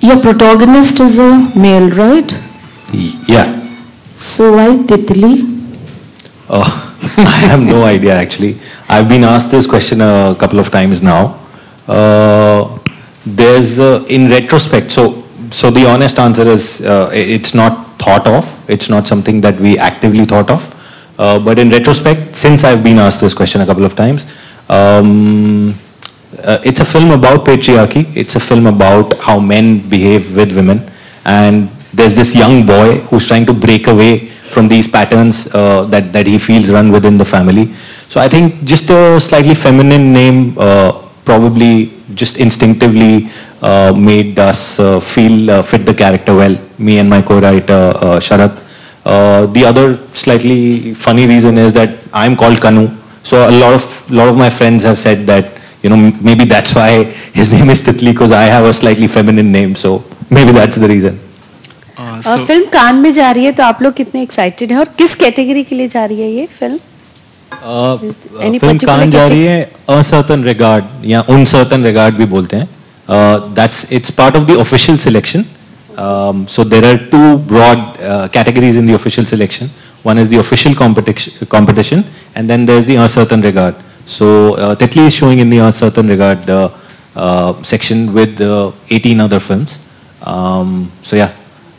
Your protagonist is a male, right? Yeah. So why Titli? Oh, I have no idea actually. I've been asked this question a couple of times now. Uh, there's uh, in retrospect. So, so the honest answer is uh, it's not thought of. It's not something that we actively thought of. Uh, but in retrospect, since I've been asked this question a couple of times, um, uh, it's a film about patriarchy. It's a film about how men behave with women, and there's this young boy who's trying to break away from these patterns uh, that that he feels run within the family. So I think just a slightly feminine name uh, probably just instinctively uh, made us uh, feel uh, fit the character well. Me and my co-writer Sharat. The other slightly funny reason is that I'm called Kanu. So a lot of lot of my friends have said that you know, maybe that's why his name is Titli because I have a slightly feminine name. So maybe that's the reason. Uh, uh so, film Cannes में जा रही है तो आप लोग कितने excited हैं और किस कैटेगरी के लिए जा रही film? Uh, uh, film film Cannes जा रही है regard ya या उन सर्टन रिगार्ड भी बोलते हैं that's it's part of the Um, so there are two broad uh, categories in the official selection. One is the official competition, competition and then there's the Un Certain Regard. So uh, Tetli is showing in the uncertain regard uh, uh, section with uh, 18 other films. Um, so yeah.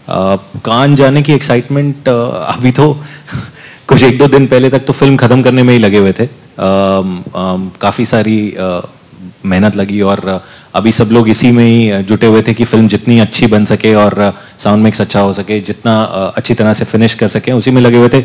Uh, Cannes जाने की excitement अभी तो कुछ एक दो दिन पहले तक तो फ़िल्म खत्म करने में ही लगे हुए थे। Um, um, काफ़ी सारी uh, मेहनत लगी और uh, अभी सब लोग इसी में ही uh, जुटे हुए थे कि फ़िल्म जितनी अच्छी बन सके और साउंड मिक्स अच्छा हो सके जितना uh, अच्छी तरह से फिनिश कर सके उसी में लगे हुए थे।